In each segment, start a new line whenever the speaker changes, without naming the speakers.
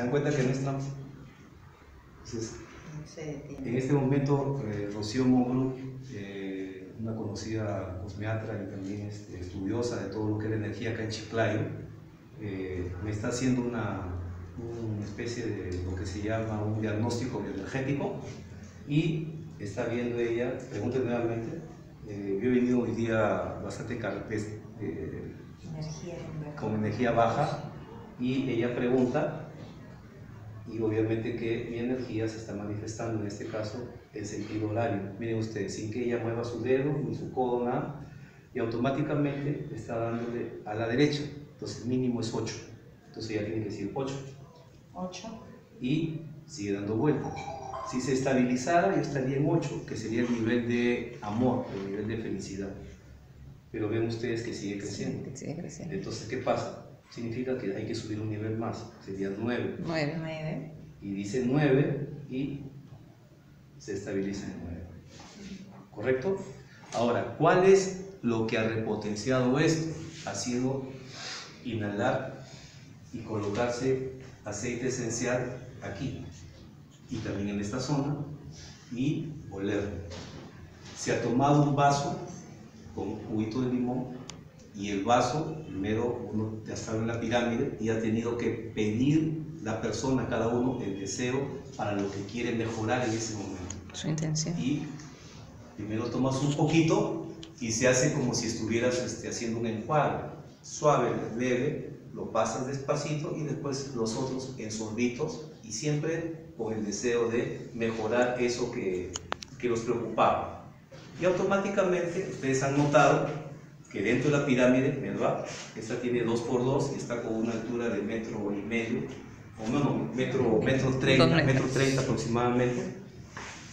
¿Se dan cuenta que no es trampa? Entonces, en este momento, eh, Rocío Mogru, eh, una conocida cosmiatra y también este, estudiosa de todo lo que es la energía acá en Chiclayo, eh, me está haciendo una, una especie de lo que se llama un diagnóstico bioenergético y está viendo ella, pregúntenme nuevamente, yo he venido hoy día bastante eh, con energía baja y ella pregunta y obviamente que mi energía se está manifestando en este caso en sentido horario. Miren ustedes, sin que ella mueva su dedo ni su codo, nada, y automáticamente está dándole a la derecha. Entonces, mínimo es 8. Entonces ella tiene que decir 8.
8.
Y sigue dando vueltas. Si se estabilizara, yo estaría en 8, que sería el nivel de amor, el nivel de felicidad. Pero ven ustedes que sigue creciendo.
Sí, sigue creciendo.
Entonces, ¿qué pasa? Significa que hay que subir un nivel más, sería 9.
9. 9.
Y dice 9 y se estabiliza en 9. ¿Correcto? Ahora, ¿cuál es lo que ha repotenciado esto? Ha sido inhalar y colocarse aceite esencial aquí y también en esta zona y oler. Se ha tomado un vaso con un juguito de limón y el vaso, primero uno ya estaba en la pirámide y ha tenido que pedir la persona, cada uno, el deseo para lo que quiere mejorar en ese momento.
Su intención.
Y primero tomas un poquito y se hace como si estuvieras este, haciendo un enjuague, suave, leve, lo pasas despacito y después los otros en sorbitos y siempre con el deseo de mejorar eso que, que los preocupaba. Y automáticamente ustedes han notado que dentro de la pirámide, ¿verdad? Esta tiene 2 por 2 y está con una altura de metro y medio, o no, metro, metro 30, metro 30 aproximadamente.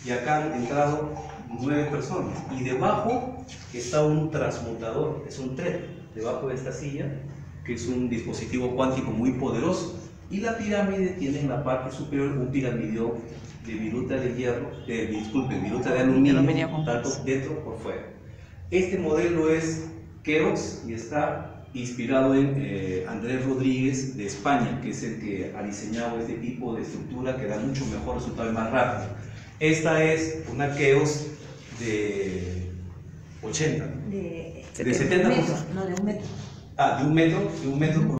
Y acá han entrado 9 personas. Y debajo está un transmutador, es un tren, debajo de esta silla, que es un dispositivo cuántico muy poderoso. Y la pirámide tiene en la parte superior un piramidión de viruta de hierro, eh, disculpe, viruta de aluminio, tanto dentro por fuera. Este modelo es Keros y está inspirado en eh, Andrés Rodríguez de España, que es el que ha diseñado este tipo de estructura que da mucho mejor resultado y más rápido. Esta es una Keos de 80,
de,
de 70
metros, no, de un metro.
Ah, de un metro, de un metro por